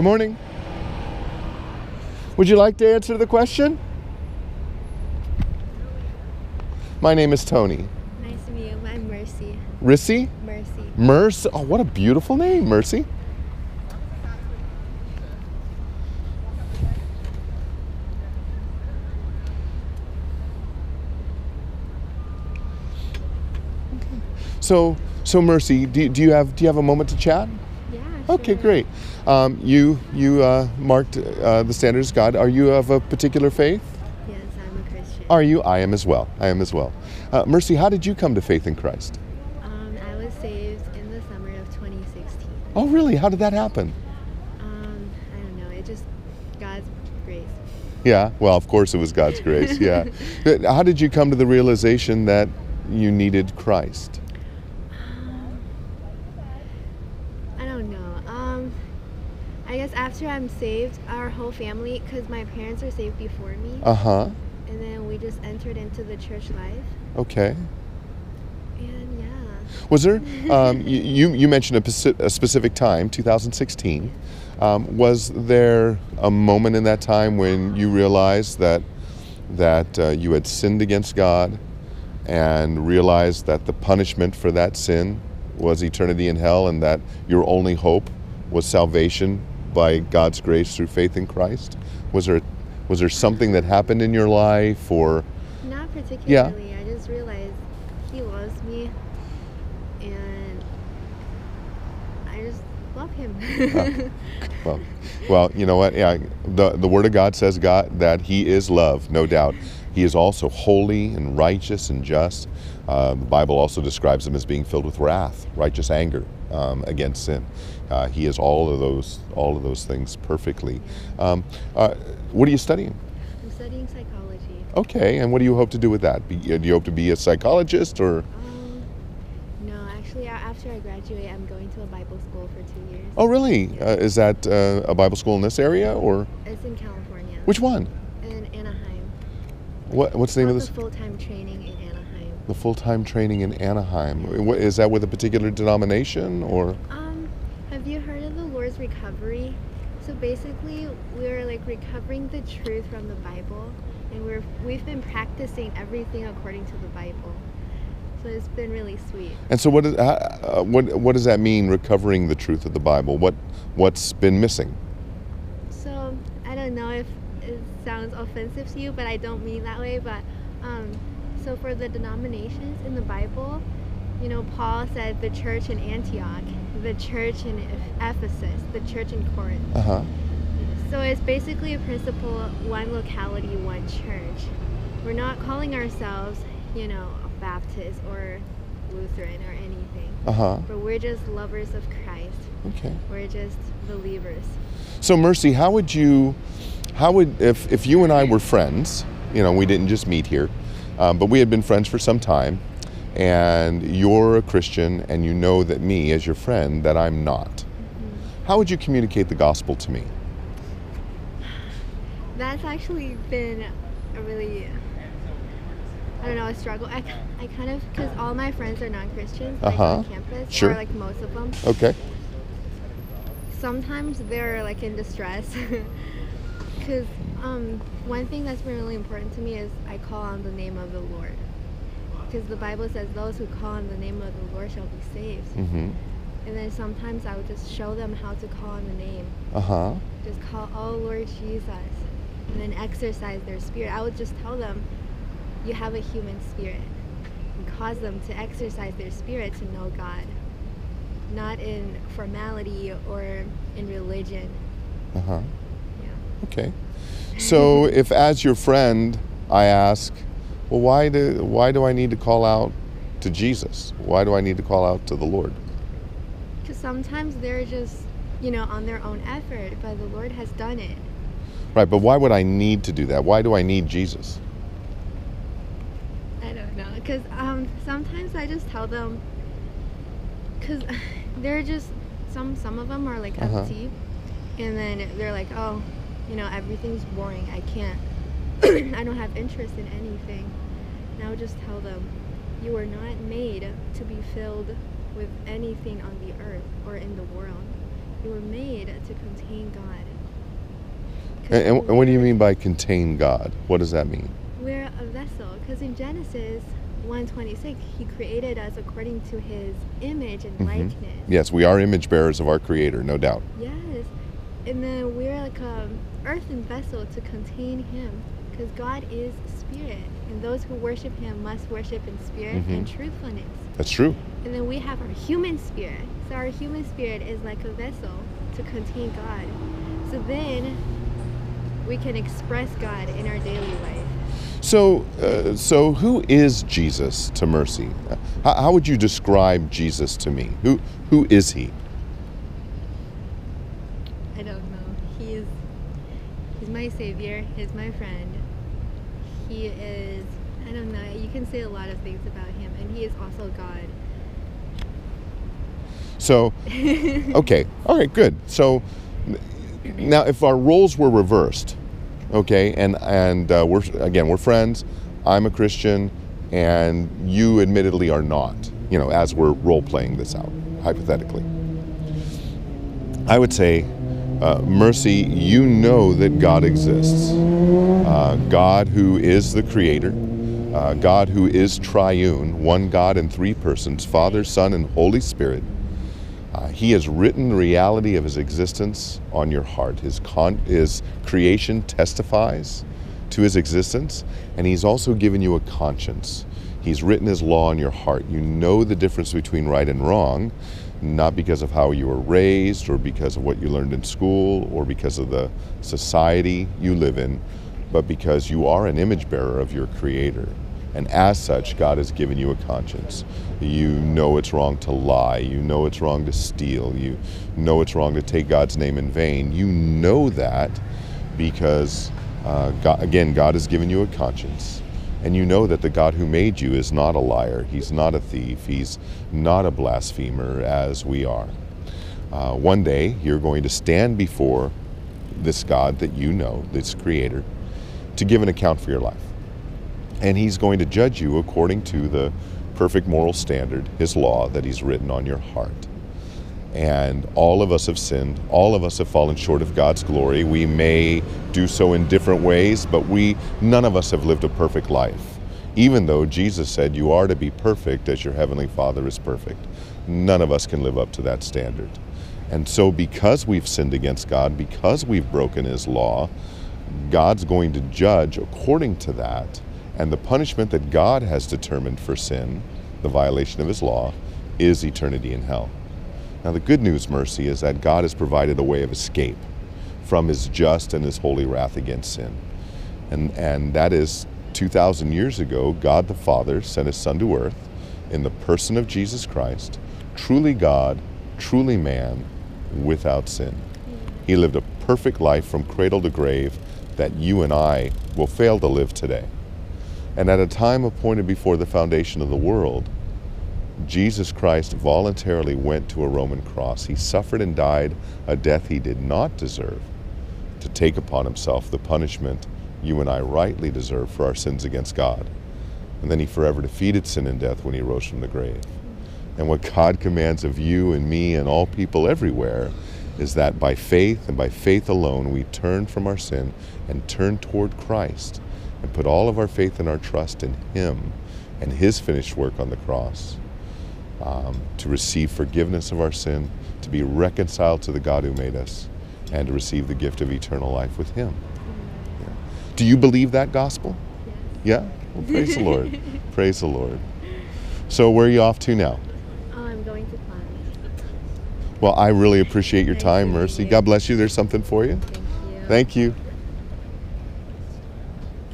Good morning. Would you like to answer the question? My name is Tony. Nice to meet you. I'm Mercy. Rissy? Mercy. Mercy. Oh, what a beautiful name, Mercy. So, so Mercy, do, do you have do you have a moment to chat? Okay, great. Um, you you uh, marked uh, the standards of God. Are you of a particular faith? Yes, I'm a Christian. Are you? I am as well. I am as well. Uh, Mercy, how did you come to faith in Christ? Um, I was saved in the summer of 2016. Oh, really? How did that happen? Um, I don't know. It just God's grace. Yeah. Well, of course it was God's grace. Yeah. How did you come to the realization that you needed Christ? Um, I don't know. Um, I guess after I'm saved, our whole family, because my parents are saved before me, Uh huh. and then we just entered into the church life, Okay. and yeah. Was there? Um, you you mentioned a, peci- a specific time, 2016. Um, was there a moment in that time when you realized that that uh, you had sinned against God, and realized that the punishment for that sin was eternity in hell, and that your only hope was salvation by God's grace through faith in Christ? Was there was there something that happened in your life, or Not particularly. I just realized he loves me, and I just love him. Well, well, you know what? Yeah, the the Word of God says God that He is love, no doubt. He is also holy and righteous and just. Uh, the Bible also describes him as being filled with wrath, righteous anger um, against sin. Uh, he is all of those all of those things perfectly. Um, uh, what are you studying? I'm studying psychology. Okay, and what do you hope to do with that? Be, do you hope to be a psychologist or? Um, no, actually, after I graduate, I'm going to a Bible school for two years. Oh, really? Uh, is that uh, a Bible school in this area or It's in California. which one? In Anaheim. What, what's the name of this? the full-time training in Anaheim. The full-time training in Anaheim. What, is that with a particular denomination or? Um, have you heard of the Lord's Recovery? So basically, we're like recovering the truth from the Bible, and we're we've been practicing everything according to the Bible. So it's been really sweet. And so what, is, uh, what, what does that mean, recovering the truth of the Bible? What, what's been missing? So I don't know if it sounds offensive to you, but I don't mean that way. But um, so for the denominations in the Bible, you know, Paul said the church in Antioch, the church in Ephesus, the church in Corinth. Uh-huh. So it's basically a principle: one locality, one church. We're not calling ourselves, you know, Baptist or Lutheran or anything, Uh-huh. but we're just lovers of Christ. Okay. We're just believers. So Mercy, how would you, how would, if, if you and I were friends, you know, we didn't just meet here, um, but we had been friends for some time, and you're a Christian and you know that me, as your friend, that I'm not. How would you communicate the gospel to me? That's actually been a really, I don't know, a struggle. I, I kind of, because all my friends are non-Christians, like Uh-huh. on campus, Sure. or like most of them. Okay. Sometimes they're like in distress. Because um, one thing that's been really important to me is I call on the name of the Lord. Because the Bible says those who call on the name of the Lord shall be saved. Mm-hmm. And then sometimes I would just show them how to call on the name. Uh-huh. just call, oh Lord Jesus, and then exercise their spirit. I would just tell them, you have a human spirit, and cause them to exercise their spirit to know God, not in formality or in religion. Uh-huh. Yeah. Okay. So if as your friend I ask, well why do why do I need to call out to Jesus? Why do I need to call out to the Lord? Because sometimes they're just, you know, on their own effort, but the Lord has done it. Right, but why would I need to do that? Why do I need Jesus? I don't know, because um, sometimes I just tell them, because they're just some some of them are like Uh-huh. and then they're like, oh, you know, everything's boring. I can't, I don't have interest in anything. And I would just tell them, you are not made to be filled with anything on the earth or in the world. You were made to contain God. And, and, what do you mean by contain God? What does that mean? We're a vessel, because in Genesis 1:26, He created us according to His image and Mhm. likeness. Yes, we are image bearers of our Creator, no doubt. Yes, and then we're like a earthen vessel to contain Him, because God is spirit, and those who worship Him must worship in spirit and Mhm. truthfulness. That's true. And then we have our human spirit. So our human spirit is like a vessel to contain God. So then we can express God in our daily life. So, uh, so who is Jesus to Mercy? How, how would you describe Jesus to me? Who, who is he? I don't know. He's he's my savior. He's my friend. He is I don't know. You can say a lot of things about him, and he is also God. So, okay, all right, good. So, now if our roles were reversed, okay, and and uh, we're again we're friends. I'm a Christian, and you admittedly are not. You know, as we're role playing this out hypothetically, I would say, uh, Mercy, you know that God exists. Uh, God who is the Creator. Uh, God who is triune, one God in three persons, Father, Son, and Holy Spirit. Uh, he has written the reality of his existence on your heart. His, con- his creation testifies to his existence, and he's also given you a conscience. He's written his law on your heart. You know the difference between right and wrong, not because of how you were raised, or because of what you learned in school, or because of the society you live in, but because you are an image bearer of your Creator. And as such, God has given you a conscience. You know it's wrong to lie. You know it's wrong to steal. You know it's wrong to take God's name in vain. You know that because, uh, God, again, God has given you a conscience. And you know that the God who made you is not a liar. He's not a thief. He's not a blasphemer as we are. Uh, one day, you're going to stand before this God that you know, this Creator, to give an account for your life. And He's going to judge you according to the perfect moral standard, His law that He's written on your heart. And all of us have sinned. All of us have fallen short of God's glory. We may do so in different ways, but we none of us have lived a perfect life. Even though Jesus said you are to be perfect as your heavenly Father is perfect. None of us can live up to that standard. And so because we've sinned against God, because we've broken his law, God's going to judge according to that. And the punishment that God has determined for sin, the violation of his law, is eternity in hell. Now, the good news, mercy, is that God has provided a way of escape from his just and his holy wrath against sin. And, and that is 2,000 years ago, God the Father sent his Son to earth in the person of Jesus Christ, truly God, truly man, without sin. He lived a perfect life from cradle to grave that you and I will fail to live today. And at a time appointed before the foundation of the world, Jesus Christ voluntarily went to a Roman cross. He suffered and died a death he did not deserve to take upon himself the punishment you and I rightly deserve for our sins against God. And then he forever defeated sin and death when he rose from the grave. And what God commands of you and me and all people everywhere is that by faith and by faith alone we turn from our sin and turn toward Christ and put all of our faith and our trust in Him and His finished work on the cross um, to receive forgiveness of our sin, to be reconciled to the God who made us, and to receive the gift of eternal life with Him. Yeah. Do you believe that gospel? Yes. Yeah? Well, praise the Lord. Praise the Lord. So, where are you off to now? Oh, I'm going to class. Well, I really appreciate your time, meeting Mercy. you. God bless you. There's something for you. Thank you. Thank you.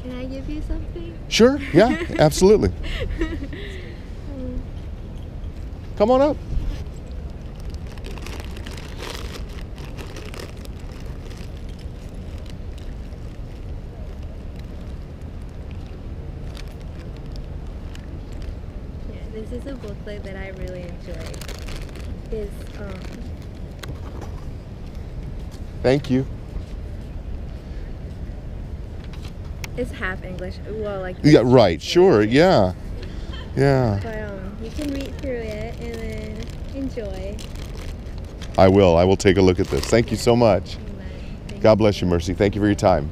Can I give you something? Sure. Yeah, absolutely. Come on up. yeah, this is a booklet that I really enjoy. Is um, Thank you. it's half English. Well, like Yeah, right. Sure. Yeah. Yeah. But um, you can read through it and then enjoy. I will. I will take a look at this. Thank you so much. God bless you, Mercy. Thank you for your time.